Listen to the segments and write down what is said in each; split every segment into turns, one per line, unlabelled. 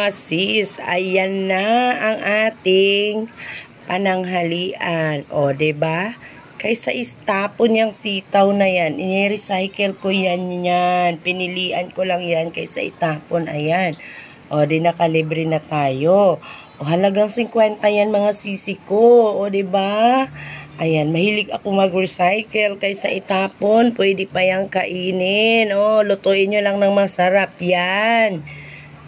Mga sis, ayan na ang ating pananghalian. O, ba? Diba? Kaysa istapon yung sitaw na yan, ini-recycle ko yan yan. Pinilian ko lang yan kaysa itapon. Ayan. O, di nakalibre na tayo. O, halagang 50 yan mga sisi ko. O, ba? Diba? Ayan, mahilig ako mag-recycle kaysa itapon. Pwede pa yung kainin. O, lutuin nyo lang ng masarap yan.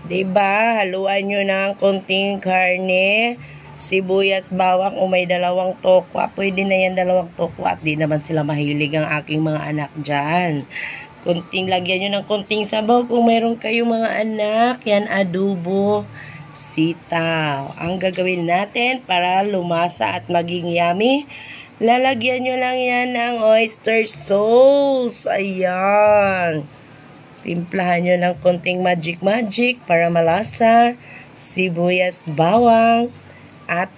Diba? Haluan nyo ng konting karne, sibuyas, bawang o may dalawang tokwa. Pwede na yan dalawang tokwa at di naman sila mahilig ang aking mga anak dyan. Kunting lagyan nyo ng konting sabaw kung mayroon kayong mga anak. Yan adobo sitaw. Ang gagawin natin para lumasa at maging yummy, lalagyan nyo lang yan ng oyster sauce. Ayan. Timplahan nyo ng konting magic magic para malasa, sibuyas, bawang, at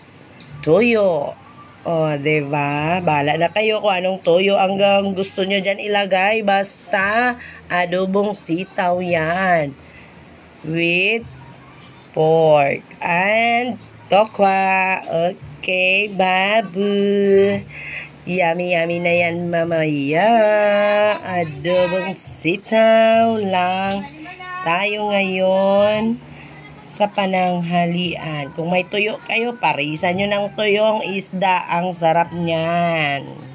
toyo. O, ba diba? Bala na kayo kung anong toyo ang gusto nyo dyan ilagay. Basta, adobong sitaw yan. With pork and tokwa. Okay, babu. Yummy, yummy na yan mamaya. Adobong sitaw lang tayo ngayon sa pananghalian. Kung may tuyo kayo, parisan nyo ng tuyong isda. Ang sarap niyan.